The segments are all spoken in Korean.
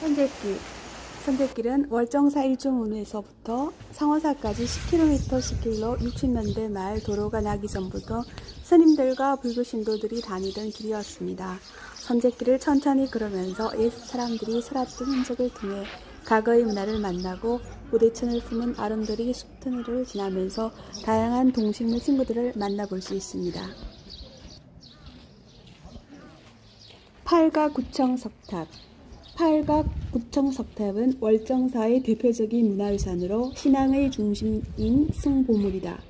선제길 선제길은 월정사 1중운에서부터 상원사까지 10km씩 길로 60년대 말 도로가 나기 전부터 스님들과 불교 신도들이 다니던 길이었습니다. 선제길을 천천히 걸으면서 옛 사람들이 살았던 흔적을 통해 과거의 문화를 만나고 우대천을 품은 아름드리 숲터널을 지나면서 다양한 동식물 친구들을 만나볼 수 있습니다. 팔가구청 석탑 팔각 구청 석탑은 월정사의 대표적인 문화유산으로 신앙의 중심인 승보물이다.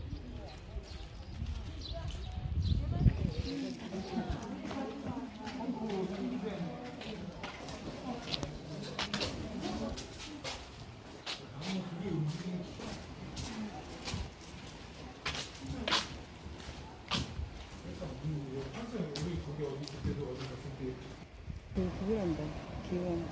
그거란다. 기원.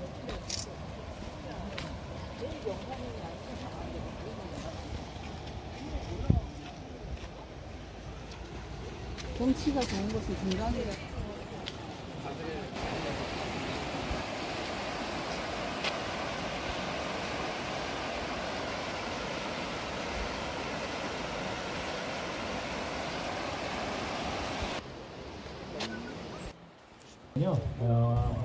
경치가 좋은 것은 건강이라. 어...